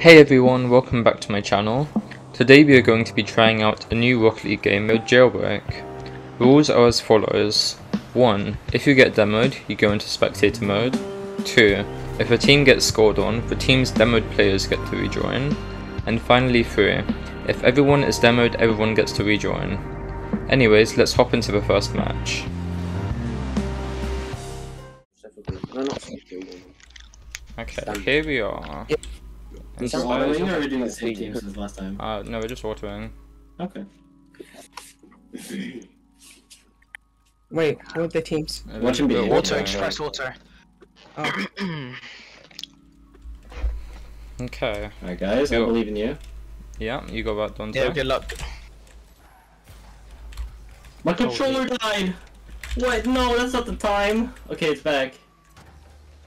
Hey everyone, welcome back to my channel. Today we are going to be trying out a new Rocket League game mode Jailbreak. Rules are as follows. 1. If you get demoed, you go into spectator mode. 2. If a team gets scored on, the team's demoed players get to rejoin. And finally 3. If everyone is demoed, everyone gets to rejoin. Anyways, let's hop into the first match. No, not Sheffield. Okay, here we are. Is And that so- why Are we're we doing the same teams as last time? uh, no, we're just autoing. Okay. Wait, what are the teams? Uh, Watch him be- we're Auto. Express Auto. Oh, Okay, Alright, guys, I Go. believe in you. yeah, you got that done. Yeah, good luck. My controller died! What? No, that's not the time! Okay, it's back.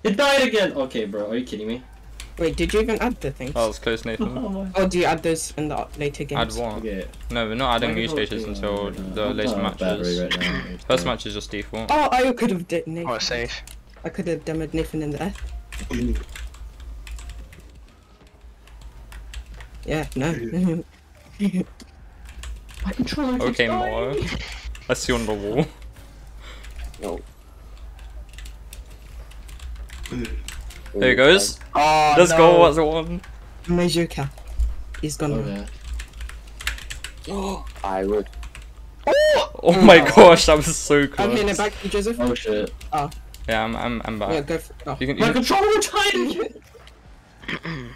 It died again! Okay, bro, are you kidding me? Wait, did you even add the things? Oh, it's close, Nathan. Oh. Oh, do you add those in the later game? Add games? one. Okay. No, we're not adding new controller's stages until right the I'm later on battery matches. right now. First match is just default. Oh, I could have did Nathan. Oh, safe. I could have demoed Nathan in there. Yeah, no. My controller keeps Okay, dying. Moro. I see you on the wall. No. There he goes. Oh, Let's no. go, what's the one? Mezuka. He's gone. Okay. I would. Oh oh my gosh, that was so close. I'm hitting it back to Joseph. Oh shit. Oh. Yeah, I'm, I'm, I'm Yeah, back. go for oh. You can, you My can, controller died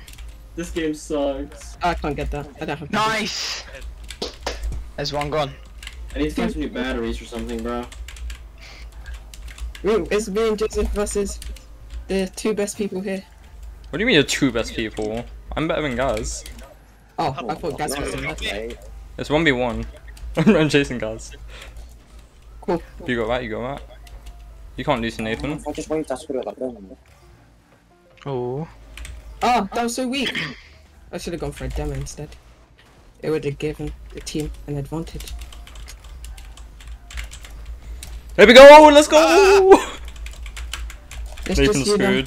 this game sucks. I can't get that. I don't have Nice. There's one gone. I need to get some new batteries or something, bro. Ooh, it's me and Joseph versus the two best people here. what do you mean you're two best people? I'm better than Gaz. Oh, I thought Gaz was in that. Mate. It's 1v1. I'm chasing Gaz. Cool. You got that, you got that. You can't lose to Nathan. I just waved that at them. Oh. Oh, that was so weak. I should have gone for a demo instead. It would have given the team an advantage. There we go, let's go! Ah! Let's Nathan's just you know-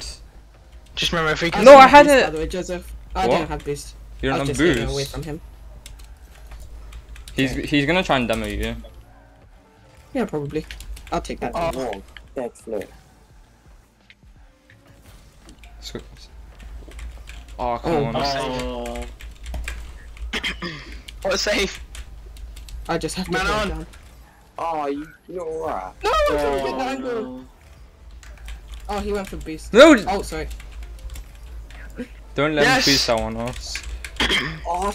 Just remember if we can. No, I had boost, it. By the way, Joseph. I What? didn't have boost. You I don't was have just getting away from him. He's, he's gonna try and demo you. Yeah, probably. I'll take that. Oh. Wrong. Dead flip. So- Oh, come Oh, on. Oh. Oh, it's safe. I just have to Man on. down. Oh, you, you're alright. No, I'm trying to get the Oh, angle. no. Oh, he went for beast. No! Oh, sorry. Don't let Yes. him boost that one us. Oh,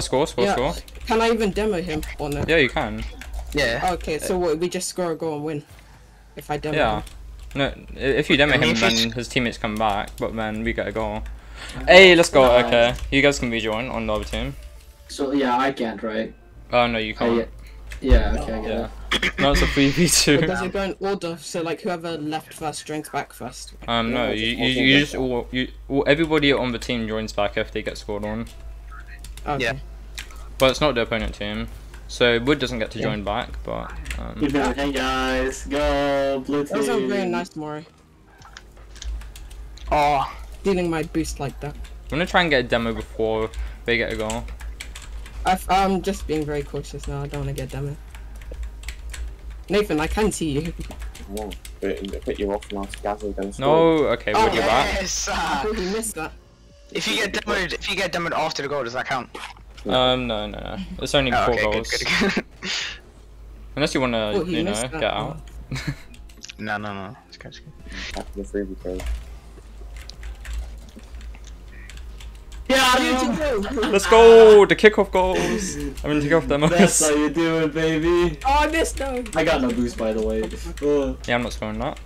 Score, score, Yeah. score. Can I even demo him or no? Yeah, you can. Yeah. Okay, so what, we just score a goal and win. If I demo Yeah. him. No, if you demo him, then his teammates come back, but then we get a goal. Hey, let's go. Nice. Okay, you guys can be rejoin on the other team. So yeah, I can't, right? Oh no, you Oh, can't. yeah. Yeah, okay, I get Yeah. it. No, it's a three v Or two. does it go in order? So like whoever left first joins back first. Um, no, you you, you just all you all, everybody on the team joins back if they get scored on, Okay. Yeah. but it's not the opponent team. So Wood doesn't get to join back, but um, Good job, hey guys, go blue team. That was a team. very nice Mori. Oh. Dealing my boost like that. I'm gonna try and get a demo before they get a goal. I've, I'm just being very cautious now. I don't want to get demo. Nathan, I can see you. wrong. But, but you're off now. Gazza gonna. No, okay, Oh, Wood, you're back. Yes. I Uh, you missed that. if you get demoed, if you get demoed after the goal, does that count? Um, no, no, no. It's only Oh, four okay, goals. good, good, good. Unless you wanna, Oh, you know, get that. out. no, no, no. It's good, it's good. Back to the free because. Yeah, I Let's go! The kickoff goals. I'm mean, kickoff know. That's demos. how you do it, baby. Oh, I missed though. I got no boost, by the way. Oh. Yeah, I'm not scoring that.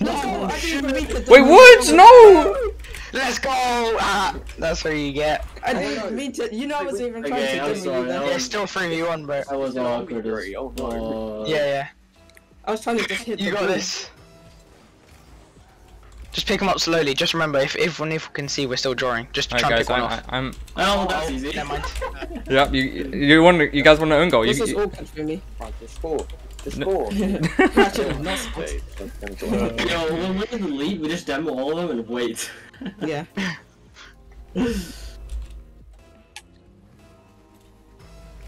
No, I didn't mean to Wait, demo. what? No! Let's go! Ah, that's what you get. I didn't mean to. You know, I was even trying Okay, to I'm demo sorry, you there. I Yeah, still 3v1, bro. That was awkward. as- Oh, no. Oh. Yeah, yeah. I was trying to just hit You the got ball. this. Just pick them up slowly. Just remember, if if one if we can see, we're still drawing. Just try Alright, and guys, pick one I, off. I, I'm. Oh, that's easy. Never mind. Yep, you you want you guys want an own goal? You, This is you, awkward for me. Right, just score. Just score. Actually, not spot. Dude, gonna go well. Yo, when we're in the league, we just demo all of them and wait. Yeah.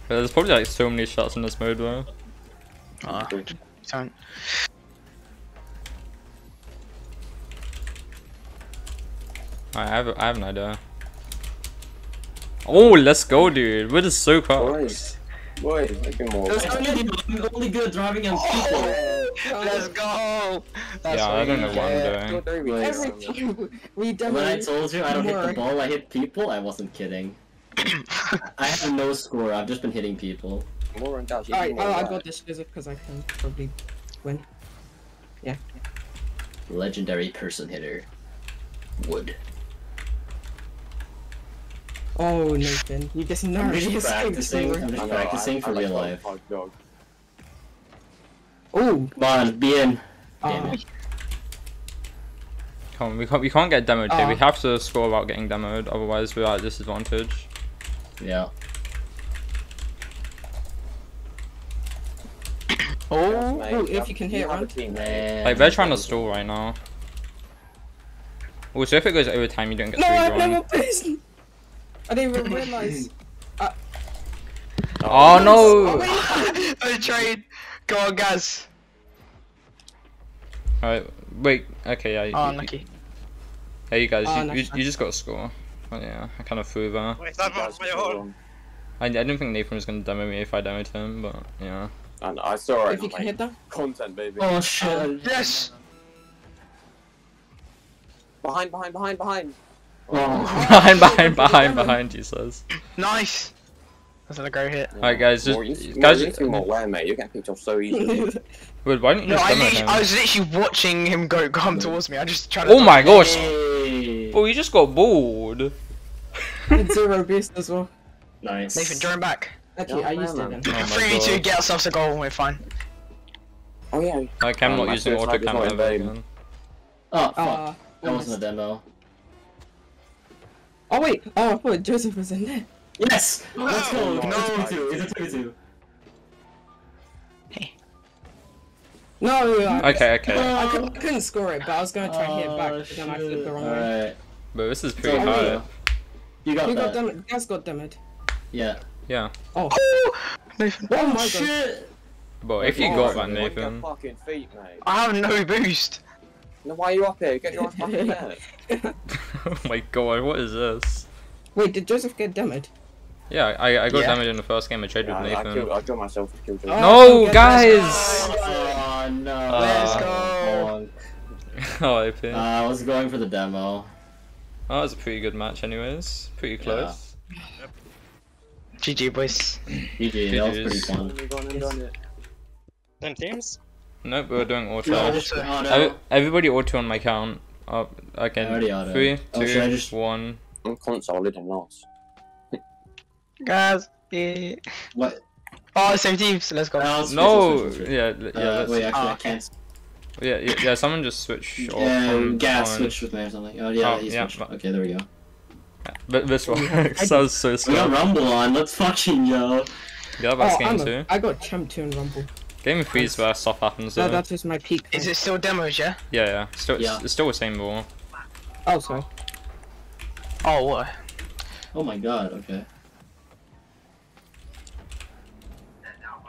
There's probably like so many shots in this mode though. Ah, don't. I have I have an idea. Oh, let's go, dude. We're just so close. Boys, boys, making more. I'm only, good driving on oh, people. Let's go! That's Yeah, I don't we know what I'm doing. Don't Every guys. we demo. When I told you I don't hit the ball, I hit people, I wasn't kidding. I have no score, I've just been hitting people. More and. Alright, oh, I got this visit because I can probably win. Yeah. Legendary person hitter. Wood. Oh, Nathan, you just I'm narrowly just practicing. I'm just practicing for real life. dog, dog. Oh, Come on, be in. Ah. Damn it. Come on, we can't we can't get demoed here. We Oh. have to score without getting demoed, otherwise we're at a disadvantage. Yeah. Oh, Mate, oh, you if you can hit have a one. team. Man. Like they're trying to stall right now. Also, if it goes overtime, you don't get no, three I've drawn. never pissed. I didn't even realize. Uh, oh Oh, no! wait. I trade. Go on, guys. Alright, wait. Okay, yeah. Oh, you, unlucky. Hey, you guys, Oh, you, nice, you, you just got a score. Oh, yeah, I kind of flew there. Wait, that was my own. I, I didn't think Nathan was going to demo me if I demoed him, but yeah. And I saw it. If you can hit that. Content, baby. Oh shit. Yes! Behind, behind, behind, behind. Oh. behind, behind, behind, behind, he says. Nice! That's a great hit. Alright, guys, just- More, you, you, guys- you need to be more aware, mate. You're getting picked off so easily. Wait, why didn't you No, just I, demo? I was literally watching him go come towards me. I just tried to. Oh my gosh! Hey. Oh, you just got bored. With zero boost as well. Nice. Nathan, join back. Actually, Yeah, I used man. it then. Oh my 3 2, god. get ourselves a goal, and we're fine. oh yeah. Like, I'm Um, not I using auto tried this cam one in ever vain. again. Oh fuck. Uh, that wasn't a demo. Oh wait, oh I thought Joseph was in there. Yes! Let's go! No. It's a 2 It's a 2 2 No, I, Okay, okay. I, could, I couldn't score it, but I was gonna try and hit it back, oh, but then I flipped the wrong way. Alright. But this is pretty So, hard. You got Who that. got them? Gaz got damaged. Yeah. Yeah. Oh, oh Nathan. oh my oh, god. Shit! But if you Oh, got that, on your Nathan. fucking feet, mate. I have no boost. No, why are you up here? Get your ass back in there. oh my god, what is this? Wait, did Joseph get damaged? Yeah, I, I got Yeah. damaged in the first game I traded Yeah, with I, I, Nathan. killed, I killed myself with kill Oh. No, okay, guys! Oh no. Let's Uh, go. oh, I think. Uh, I was going for the demo. Oh, that was a pretty good match, anyways. Pretty close. GG, boys. GG, that was pretty fun. We've gone and done it. Ten teams? Nope, we're doing auto. No, auto. auto. Everybody auto on my count. Up I again. already auto. Three, Oh, I just... one. I'm console, I didn't last. Guys, yeah. What? Oh, same teams, let's go. Uh, switch, No, switch, switch, switch. yeah, yeah, Uh, let's, wait, actually, Oh, I can't. yeah, yeah, yeah. Someone just switch off Yeah, Gaz on. switched with me or something. Oh yeah, Oh, he yeah, switched. but- Okay, there we go. But this one works. That was so We got. Rumble on. Let's fucking go. Yeah, that's oh, game I'm a, two. I got champ two and Rumble. Game three is where stuff happens. So Though. that was my peak. Is time. it still demos, yeah? Yeah, yeah. Still, Yeah. it's still the same ball. Oh, sorry. Oh, what? Oh my god. Okay.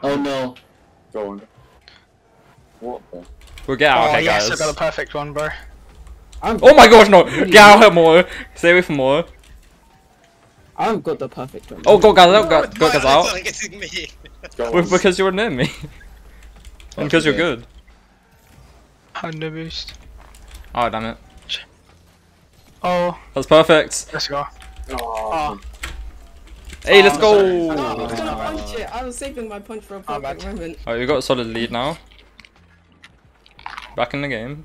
Oh no. Go on. What the? We'll get out oh, here, yes, I guys. got the perfect one, bro. I've, Oh my gosh, no! Get out here more! Stay away from more. I've got the perfect one. Oh, go guys out, go, go Why guys are out. they targeting me? Go Because you're near me. and because you're good. I no boost. Oh, damn it. Oh, That's perfect. let's go. Oh, Hey, let's Oh, go! No, oh, I was gonna punch it. I was saving my punch for a Oh, perfect moment. Alright, we got a solid lead now. Back in the game.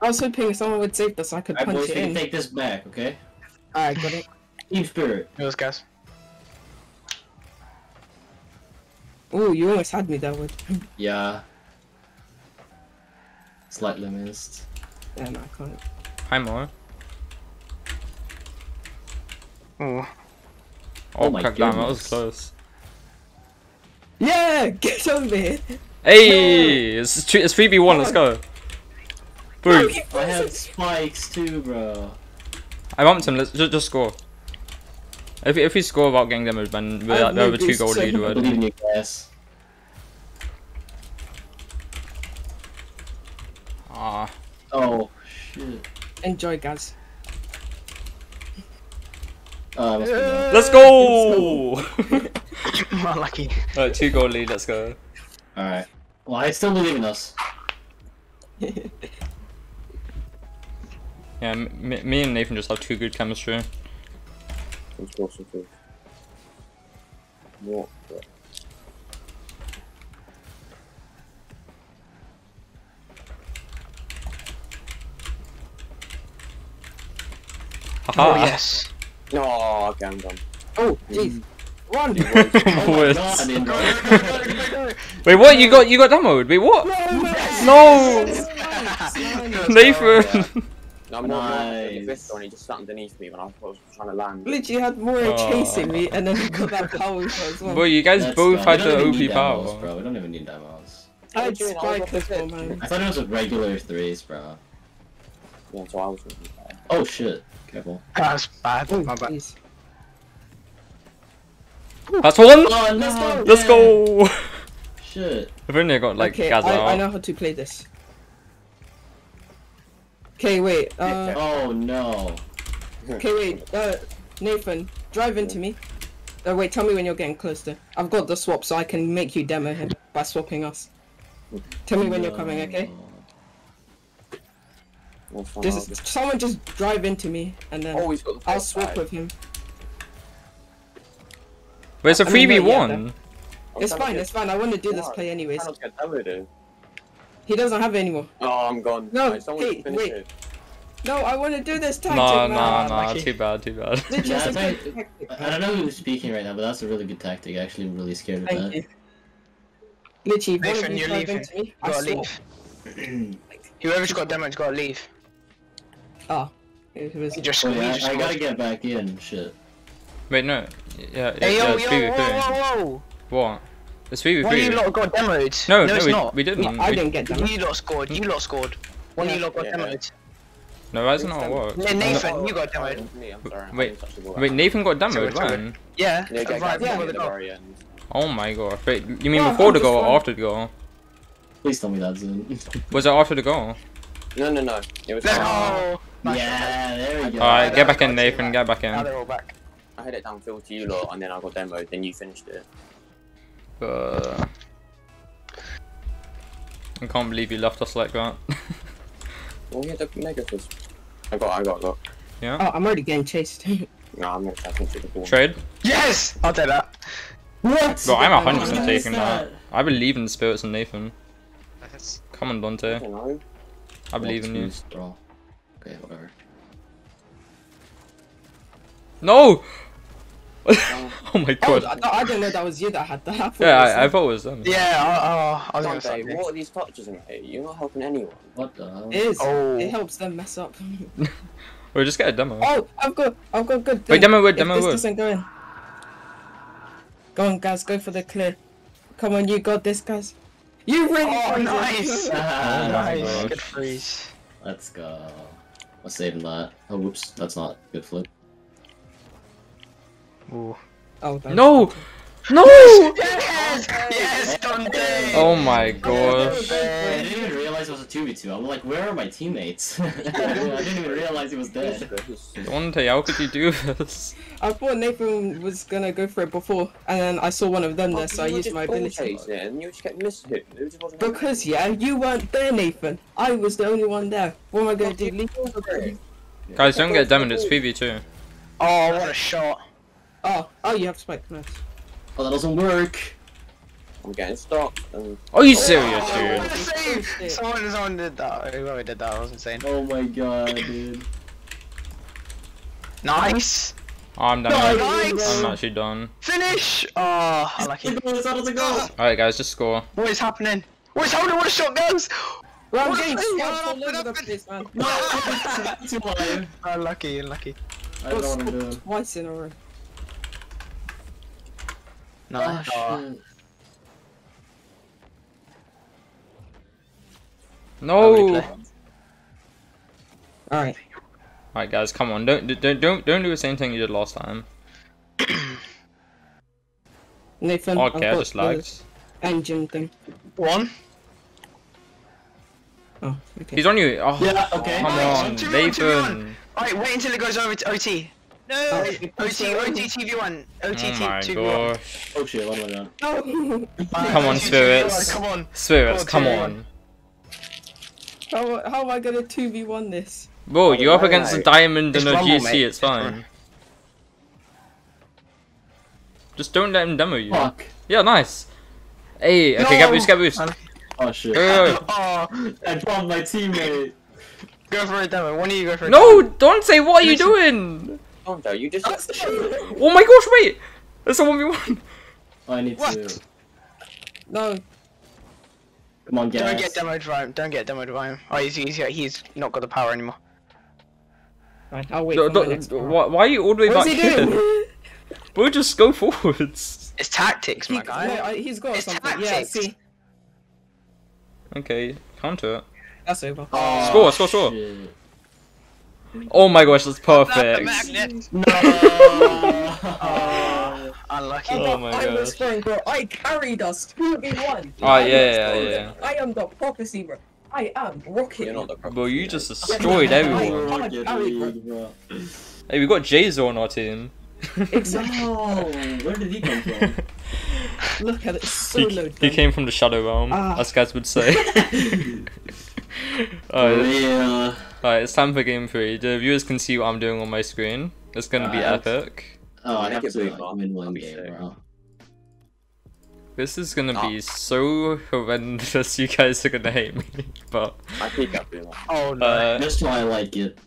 I was hoping someone would save this so I could Alright, punch boys, it we can in. take this back, okay? Alright, got it. Team spirit. Yours, guys. Ooh, you almost had me there with. Yeah. Slightly missed. yeah, no, I can't. Hi, more. Oh. oh, Oh, my god damn, that was close. Yeah, get over here. Hey, Hey, it's two, it's three v one. Let's go. Boom. I have spikes too, bro. I want him. Let's just, just score. If if we score without getting demoed, then we're, I've we have a moved two goal so lead I already. believe in you guys. Ah, Oh shit. Enjoy, guys. Uh, I must be done. let's go. Unlucky. Alright, two goal lead. Let's go. Alright. Well, I still believe in us. Yeah, m- me me and Nathan just have too good chemistry. Of course, of course. What? The- Oh, oh yes. No, okay, I'm done. Oh, jeez. Run! Oh, what? God, Wait, what? You got you got demoed? Wait, what? No, Nathan. No, I'm not Nice. the fifth one. He just sat underneath me when I was trying to land. Literally had more Oh. chasing me, and then he got that power shot as well. Boy, you guys Let's both go. had the even OP demos, power. bro. We don't even need demos. I had What are you doing? I spike as off well, the man. I thought it was a regular threes, bro. Yeah, so I was. Oh shit. Careful. That's bad. Oh, My bad. jeez. That's one. Oh Let's go. Let's go. Shit. I've only got like okay, Gaz I, I know how to play this. Okay, wait. Uh, Oh no. okay, wait. Uh, Nathan, drive into me. Uh, wait, tell me when you're getting closer. I've got the swap, so I can make you demo him by swapping us. Tell me when you're coming, okay? That's fine, Just just- someone just drive into me, and then Oh, the I'll swap with him. Wait, it's a I three mean, v yeah, one. I'm It's fine, it's fine. I want to do this play anyways. trying to get Demo, dude. He doesn't have it anymore. Oh, I'm gone. No, Right, hey, wait. it. No, I want to do this tactic, Nah, man. nah, nah. lucky. Too bad, too bad. Yeah, it's a I good. I don't know who's speaking right now, but that's a really good tactic. Actually, I'm really scared of Thank that. you. Literally, if one of Nathan, you you're leaving. me, You gotta leave. Whoever's got damage gotta leave. Oh, it was. You just Oh, yeah, I, I gotta get back in. Shit. Wait, no. Yeah, yeah, Hey yeah yo it's yo three v whoa three. whoa whoa! What? It's three v One of you three. lot got demoed. No, no, no, it's we, not. we didn't. No, I we- didn't get them. You lot scored. You lot scored. One of you lot got Yeah. demoed. No, that's not how it works. Na- Nathan, you got Oh, demoed. me, I'm sorry. Wait, didn't touch the ball. Wait, Nathan got So demoed it's when? Yeah, Yeah, get right yeah, the the goal. Oh my god. Wait, you mean No, before I'm the goal or after the goal? Please tell me that's in. Was it after the goal? No, no, no. It was. Let's I go. Yeah, there we go. Alright, get back in, Nathan. back. Get back Now in. they're all back. hit it downfield to you lot, and then I got demoed. Then you finished it. Uh, I can't believe you left us like that. Well, yeah, the mega fist. I got, I got, I got. Oh, I'm already getting chased. No, I'm gonna try to the ball. Trade? Yes, I'll take that. What? Bro, I'm What 100% taking that? that. I believe in the spirits of Nathan. Come on, I Dante. don't know. I believe in you. Bro. Okay, whatever. No! oh my god. I, I didn't know that was you that had that. I thought Yeah, it was I, I thought it was them. Yeah, I, I, I was gonna say. what are these touches, mate? You're not helping anyone. What the hell? It is. Oh. It helps them mess up. We'll just get a demo. oh, I've got, I've got good. Wait, demo wood, If demo this wood. doesn't go in. Go on, guys. Go for the clear. Come on, you got this, guys. You really. Oh, nice. Oh nice. gosh. Good freeze. Let's go. Let's save that. Oh, whoops. That's not good flip. Ooh. Oh, No! No! Yes! Yes, Dante! Oh my I gosh. Didn't even realize it was a 2v2. I'm like, where are my teammates? I didn't even realize he was dead. Dante, how could you do this? I thought Nathan was gonna go for it before, and then I saw one of them there, so I used my ball ability. chasing it, and you just kept missing it. It just wasn't Because yeah, you weren't there, Nathan. I was the only one there. What am I gonna do? Leave me alone? Guys, don't get demoed, it's 3v2. Oh, what a shot. Oh, oh, you have spike. Nice. Oh, that doesn't work. I'm getting stopped. And um, Are you serious, dude? a. Someone, someone did that. Oh, Whoever did that was insane. Oh my god, dude. Nice! Oh, I'm done. Nice! I'm actually done. Finish! Oh, unlucky. It's out of. Alright, guys, just score. What is happening? What is happening? What a shot goes! Well, I'm What getting a swiped play! all over the place, man. No, too high. Unlucky, unlucky. I don't know what I'm doing. Twice in a row. Nice. Oh, No. Alright. Alright, guys, come on. Don't don't don't don't do the same thing you did last time. Nathan, Okay, I got just the lagged. engine thing. One. Oh, okay. He's on you. Oh, Yeah, okay. come Nice. on, Two v one, two v one. Nathan. Alright, wait until it goes over to OT. Oh, no! Oh, OT, OT, TV1. OT, Oh my 2v1. gosh. Oh shit, what am I doing? No! Come on, spirits. Come on. Spirits, come on. How, how am I gonna 2v1 this? Bro, you're up against a diamond and a Rumble, GC, mate. it's It's fine. Just don't let him demo you. Fuck. Yeah, nice. Hey, okay, get boost, get boost. Oh shit. Go, go, Oh, I dropped my teammate. go for a demo. When of you go for a No, don't say what are you doing? Oh no, you just. Oh my gosh, wait! It's a 1v1. Oh, I need What? to. No, Come on, Don't guys. get demoed by him. Don't get demoed by him. Oh, he's, he's, he's not got the power anymore. Right, I'll wait No, no, why, why are you all the way What's back he here? doing? Bro, just go forwards. It's tactics, my He- guy. no, he's got It's something. Yeah, tactics. see, Okay, counter it. that's over. Oh, Score, score, score. shit. Oh my gosh, that's Not the perfect. magnet. No. Oh. Oh, unlucky. Oh my I was gosh. throwing, bro. I carried us 2v1. Oh, I yeah, am yeah, the- yeah. I am the prophecy, bro. I am rocket. You're not the Bro, problem. you just destroyed everyone. I- I- League, bro. Hey, we got Jayzo on our team. Exactly. No, where did he come from? Look at it, it's so he, low. he came from the Shadow Realm, Ah. as guys would say. Alright, Yeah. alright, it's time for game three. The viewers can see what I'm doing on my screen. It's gonna be Alright. epic. Oh, I Make have it to big, like, man. win one game, sick. bro. This is gonna Ah. be so horrendous. You guys are gonna hate me, but I peek up you. Oh no. uh, That's why I like it.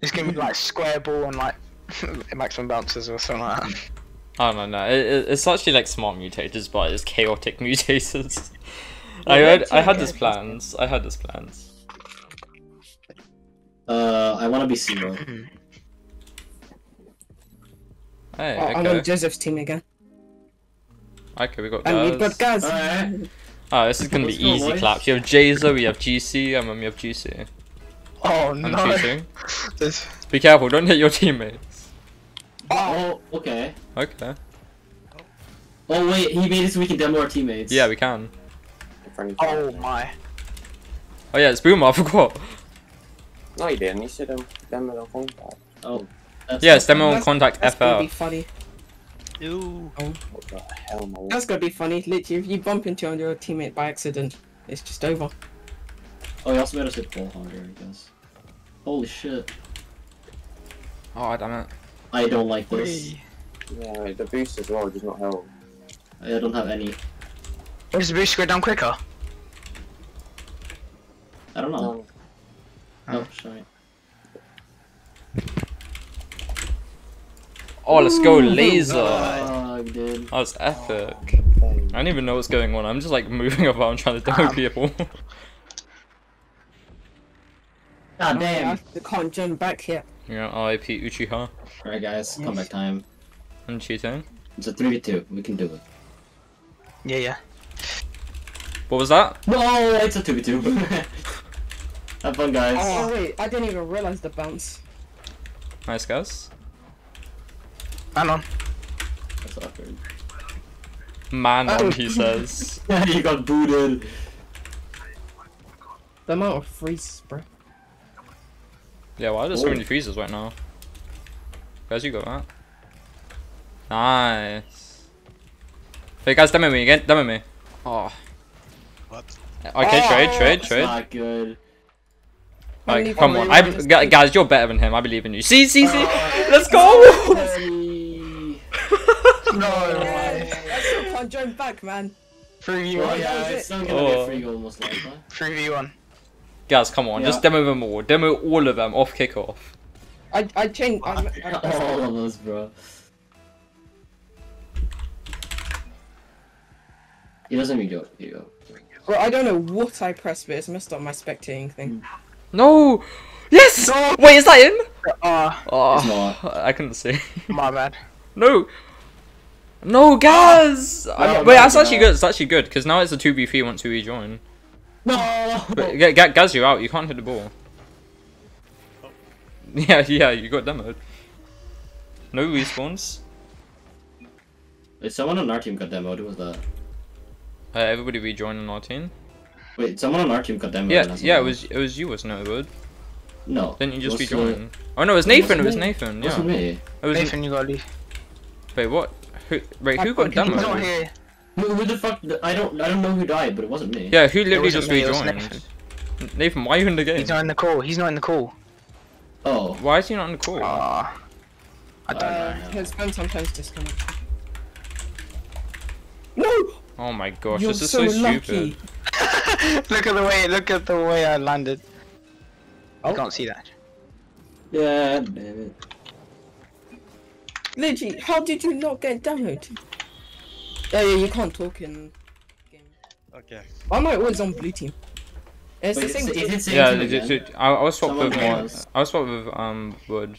it's gonna be like square ball and like maximum bounces or something like that. I don't know. It, it, it's actually like smart mutators, but it's chaotic mutators. Yeah, I had I had chaotic. this plans. I had this plans. Uh, I want to be zero. Hey, Oh, I'm okay. on Joseph's team again. Okay, we got And we've got Gaz. Gaz. Alright. Oh, this is gonna be Let's easy boys. claps. You have Jayzo, we have GC, and then we have GC. Oh I'm no. cheating. This- Be careful, don't hit your teammates. Oh, okay. Okay. Oh wait, he made it so we can demo our teammates. Yeah, we can. Oh my. Oh yeah, it's Boomer, I forgot. No, you didn't. You said um, demo the contact. Oh. That's Yeah, it's demo on That's- contact That's gonna be FL. funny. Ooh. What the hell, man? That's gonna be funny. Literally, if you bump into your teammate by accident, it's just over. Oh, he also made us hit full harder, I guess. Holy shit. Oh damn it. I don't like this. Yeah, the boost as well does not help. I don't have any. What does the boost go down quicker? I don't know. Um, Oh, sorry. Oh, let's go laser. Fuck, dude. That was epic. I don't even know what's going on. I'm just like moving about trying to demo Um. people. God I damn. can't jump back yet. yeah, RIP Uchiha. Alright, guys, comeback time. I'm cheating. It's a 3v2. We can do it. Yeah, yeah. What was that? No, it's a 2v2. have fun, guys. Oh wait, I didn't even realize the bounce. Nice guys. Hang on. That's awkward. Man on, he says. Yeah, he got booted. The amount of freezes, bro. Yeah, why are there so many freezes right now? Guys, you got that. Nice. Hey guys, demo me again. Demo me. Oh. What? Okay, Oh, trade, trade, That's trade. not good. How Like, come on. I, followers gu- guys, you're better than him. I believe in you. See, see, see. Let's go. Hey. No Yeah, I still can't jump back, man. 3v1. Oh, that yeah, it's it. still gonna be Oh. a free goal most likely. 3v1. guys, come on. Yeah. Just demo them all. Demo all of them off kickoff. I I changed. I, I, All of us, bro. He doesn't even go. Here you go. bro, I don't know what I pressed, but it's messed up my spectating thing. No. Yes. Wait, is that in? Ah, It's Oh, not. I couldn't see. my bad. No. No, guys. I- No, wait, no, that's actually good. It's actually good because now it's a two v three once we rejoin. No! But, Ga- Ga- Gaz, you're out. You can't hit the ball. Yeah, yeah, you got demoed. No respawns. Wait, someone on our team got demoed. Who was that? Uh, everybody rejoin on our team. Wait, someone on our team got demoed. Yeah, yeah, it was it was you, wasn't it, Wood? No. Didn't you just Wasn't rejoin? Oh no, it was Nathan. It was wasn't me. Nathan. It Yeah, wasn't me. it was. Nathan, you gotta leave. Wait, what? Who? Wait, who I got thought he He's not demoed? here. Who, who the fuck? I don't. I don't know who died, but it wasn't me. Yeah, who literally just me, it rejoined? Nathan. Nathan, why are you in the game? He's not in the call. He's not in the call. Oh. Why is he not in the call? Ah. I don't Uh, know. his phone sometimes disconnects. No! Oh my gosh, You're this is so, so, lucky. stupid. look at the way. Look at the way I landed. Oh. You can't see that. Yeah, damn it. Literally, how did you not get demoed? Yeah, yeah, you can't talk in game. Okay. Why am I always on blue team? It's Wait, the same is, team. is it same Yeah, team legit, again? I, I was swapped with join one. us. I was swapped with um Wood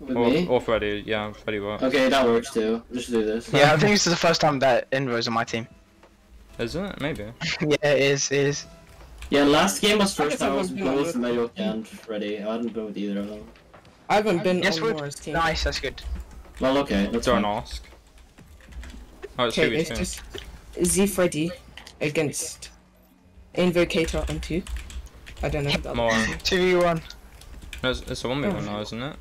With or, me? or Freddy. Yeah, Freddy worked. Okay, that works too. Let's do this. Yeah, I think this is the first time that Inro's on my team. Isn't it? Maybe. yeah, it is. It is. Yeah, last game was first time I I was won't be on both with- Mario and Freddy. I hadn't been with either of them. I haven't been Yes, on Wood. Laura's team. Nice. That's good. Well, okay, that's Don't fine. ask. Oh, it's Okay, it's just Z Freddy against Invocator and two. I don't know who that More. Two v one. No, it's, it's a one v one oh. now, isn't it?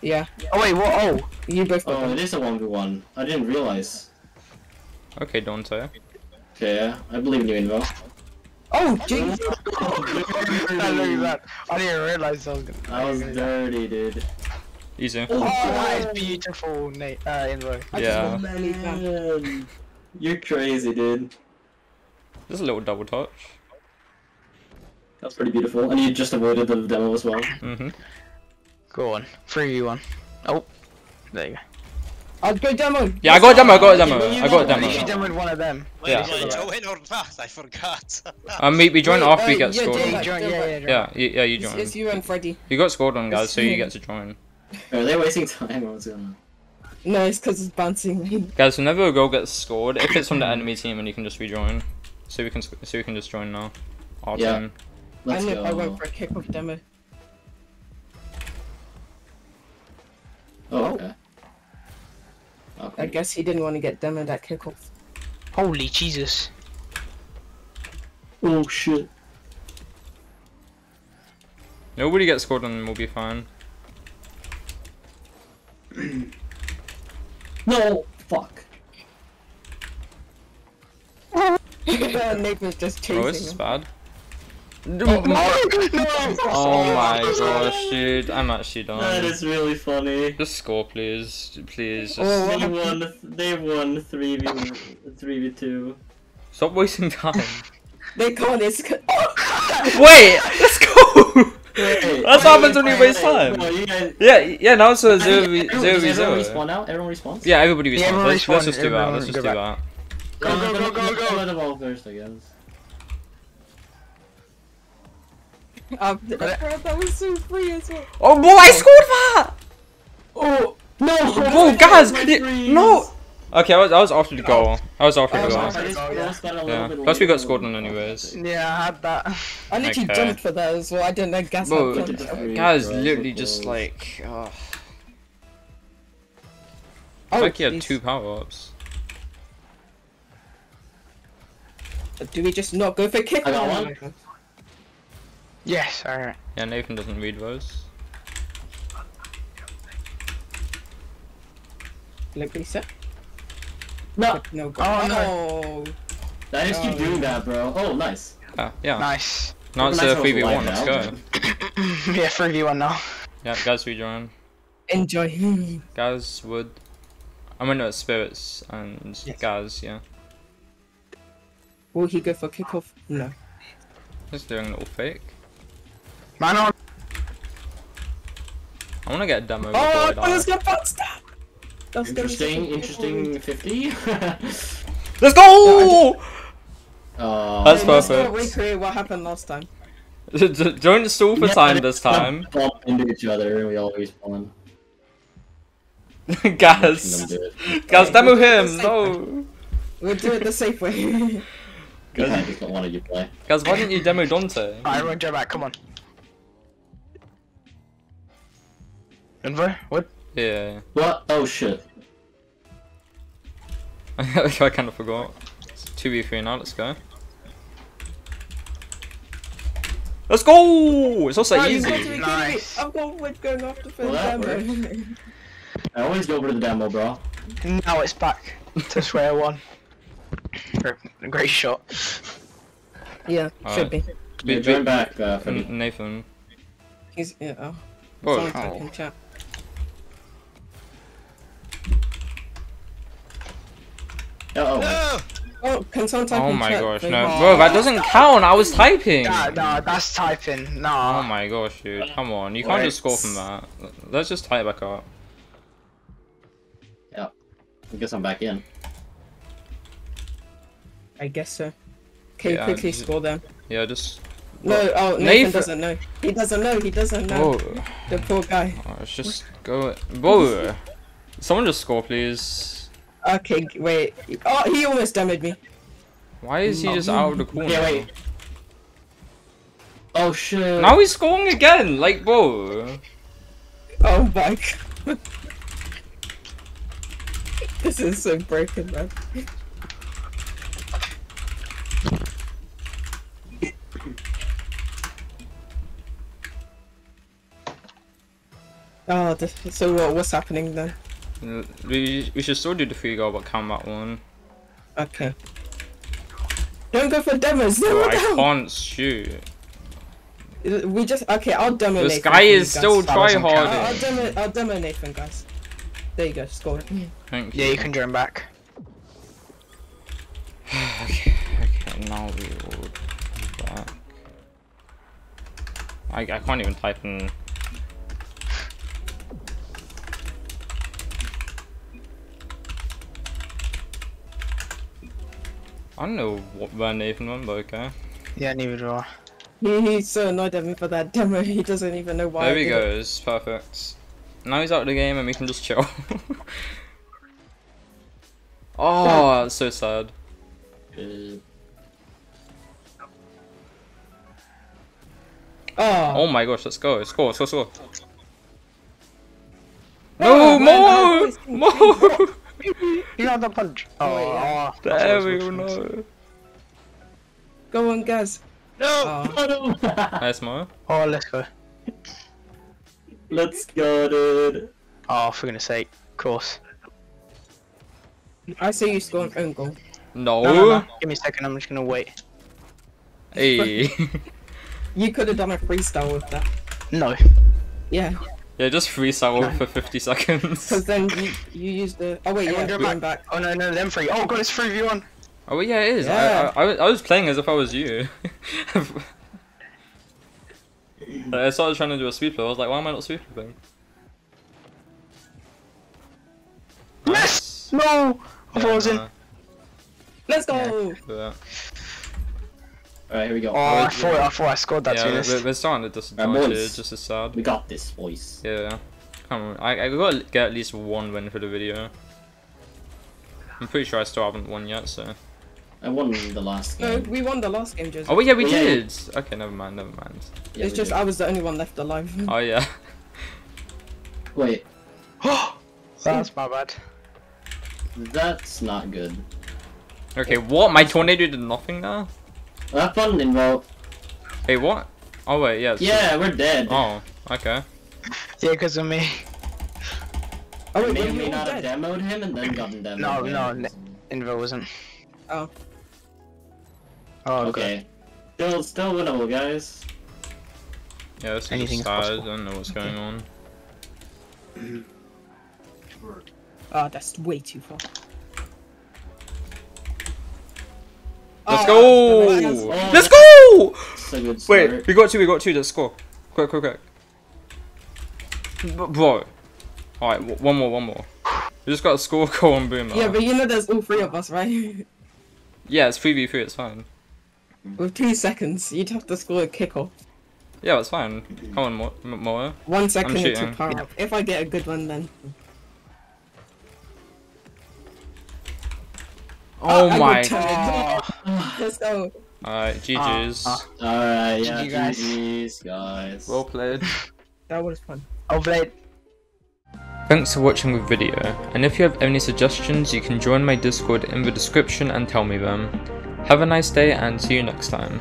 Yeah, Oh wait, what? Oh, you both got Oh, it them. is a 1v1. I didn't realize. Okay, Dante. Okay, yeah, I believe in you, Invo. Oh, jeez! look at that. I didn't realize I was gonna. That was dirty, dude. Easy. Oh, that is beautiful, Nate. Uh, Inro. I Yeah. just Man, You're crazy, dude. Just a little double touch. That's pretty beautiful. And you just avoided the demo as well. Mm-hmm. Go on. Three v one. Oh, there you go. I'll go demo. Yeah, I got a demo. I got a demo. I got a know- At you demo. demoed one of them. Wait, Yeah. did I join or not? I forgot. Um, we, we join Wait, after we get yeah, scored Jay, on. Yeah, join, yeah, yeah, yeah. Yeah, you, yeah, you It's, join. it's you and Freddy. You got scored on, guys, so you get to join. Are they wasting time or what's going on? No, it's because it's bouncing. Guys, whenever a goal gets scored, if it's from the enemy team, and you can just rejoin. So we can, so we can just join now. Our Yeah. team. Let's know go. I went for a kickoff demo. Oh, okay. Okay. I guess he didn't want to get demoed at kickoff. Holy Jesus. Oh shit. Nobody gets scored on, we'll be fine. No! Fuck. Nathan's just chasing Oh, this is him. bad. No! Oh my oh gosh, oh dude, I'm actually That done. is really funny. Just score, please. Please, just Oh, They won. They won three v three v two. stop wasting time. They can't. It's. Wait, let's go. That's what happens when you waste time. No, you guys. Yeah, yeah. Now it's a zero v Everyone- zero does v everyone zero. respawn now? Everyone respawns? Yeah, everybody Yeah, responds. let's, let's just do that. Let's just go do back. that. Go, go, go, go, go. Let them all first, I guess. Uh, that was so free as well. Oh boy, I scored that! Oh no! Oh, guys, no. Okay, I was, I was after the goal. I was after the Oh, goal. sorry. Yeah. Plus we got scored on anyways. Yeah, I had that. I literally Okay. jumped for that as well. I didn't know Gaz Bro, had d- Guys, literally just like, oh, Oh, like he had two power ups. Do we just not go for kick? I got. Yes, alright. Yeah, Nathan doesn't read those. Look reset. No, No. Oh, no. I just keep Oh, doing that, bro. Oh, nice. Yeah, yeah. Nice. Now it's Nice a one three v live one. Let's go. yeah, 3v1 now. Yeah, guys, rejoin. Enjoy. Gaz, Wood. I mean, no, Spirits and Yes. Gaz. Yeah, Will he go for kickoff? No. just doing a little fake. Man on. I want to get a demo. Oh, before I I die. was gonna bounce that. That's gonna be such a Interesting, good interesting 50. Let's go! uh, That's one. Let's recreate what happened last time. Don't stall for time this time. Bump into each other and we all respawn. Watching Gaz. them do it. Gaz, demo Alright, him! No! We'll do it the safe way. Because I just don't want to play. Guys, why didn't you demo Dante? Alright, everyone go back, come on. Invo, what? Yeah. What? Oh shit. I kind of forgot. It's 2v3 now, let's go. Let's go! It's also Right, you've got to easy. be Nice. I've got Wood going after for Well, that demo. I always go over to the demo, bro. Now it's back to square one. A great shot. yeah, should be. Yeah, Be- join be- back, uh, Nathan. He's yeah. Oh. Whoa. Someone type in chat. Oh, oh. oh no! Oh, can someone type Oh in my chat? gosh, please? no. Bro, that doesn't count! I was typing! Nah, nah, that's typing. Nah. Oh my gosh, dude. Come on. You can't just score from that. Let's just tie it back up. Yeah. I guess I'm back in. I guess so. Okay, Yeah, quickly just- score them. Yeah, just. No, oh, Nathan, Nathan- doesn't know. He doesn't know. He doesn't know. Whoa. The poor guy. Oh, let's just go. Whoa! Someone just score, please. Okay, wait. Oh, he almost damaged me. Why is he just out of the corner? Yeah, wait. Oh shit. Now he's scoring again! Like, whoa! Oh my god. this is so broken, man. Oh, this, so what, what's happening then? We, we should still do the free goal, but count that one. Okay. Don't go for demos. Bro, No, I no. can't shoot. We just okay. I'll demo. This Nathan guy is still That doesn't try count. I'll, I'll demo. I'll demo Nathan, guys. There you go. Score. Thank you. Yeah, you can join back. okay, okay, now we will do that. I, I can't even type in. I don't know what where Nathan went, but okay. Yeah, neither do I. He, he's so annoyed at me for that demo. He doesn't even know why. there he we did it. perfect. Now he's out of the game and we can just chill. oh, that's so sad. Uh, Oh. Oh my gosh, let's go. Score, score, score. Oh, No, man, I more! was thinking- More! You got the punch. Oh, wait, yeah. oh, There we go, I was thinking. no. Go on, guys. No! Oh. Nice, Mo. Oh, let's go. Let's go, dude. Oh, for goodness sake. Of course. I say you score an own goal. No. No, no, no. Give me a second, I'm just gonna wait. Hey. You could have done a freestyle with that. No. Yeah, yeah, just free freestyle for 50 seconds. because then you you use the. Oh wait, yeah, Everyone going go back. Oh, no, no, them three. Oh, God, it's 3v1. Oh yeah, it is. Yeah. I, I, I was playing as if I was you. Like, I started trying to do a sweep play. I was like, why am I not sweeping? Yes! No! I thought I was in. nah, Let's go. yeah. Alright, here we go. Oh, I thought, I thought I scored that Yeah, to we're, we're- we're starting to disadvantage, boys. just as sad. We got this, boys. Yeah. Come on, I, I gotta get at least one win for the video. I'm pretty sure I still haven't won yet, so. I won the last game. No, we won the last game, Joseph. Oh yeah, we Yeah. did! Okay, never mind, never mind. Yeah, it's just did. I was the only one left alive. Oh yeah. Wait, That's my bad. that's not good. Okay, what? My tornado did nothing now? Have fun, Invo. Hey, what? Oh wait, yeah. it's- Yeah, we're dead. Oh, okay. Yeah, because of me. Oh I wait, may were or may you all not have dead? demoed him and then gotten demoed. No, by no, him. Invo wasn't. Oh. Oh, Okay. Still, still winnable, guys. Yeah, this is Anything just is sad. possible. I don't know what's going on. Oh, that's way too far. Let's Oh, go! Oh, Let's go! It's a good start. Wait, we got two, we got two, let's score. Quick, quick, quick. B- Bro. Alright, one more, one more. We just gotta score, goal and boom. Yeah, but you know there's all three of us, right? yeah, it's 3v3, it's fine. With two seconds, you'd have to score a kickoff. Yeah, it's fine. Come on, Mo- M- Moa. One second to shooting. power up. If I get a good one, then. Oh I my. got tagged. let's go. Alright, GG's. Ah, Alright, yeah, GG, guys. GG's, guys. well played. That was fun. Oh, Blade. Thanks for watching the video, and if you have any suggestions you can join my Discord in the description and tell me them. Have a nice day and see you next time.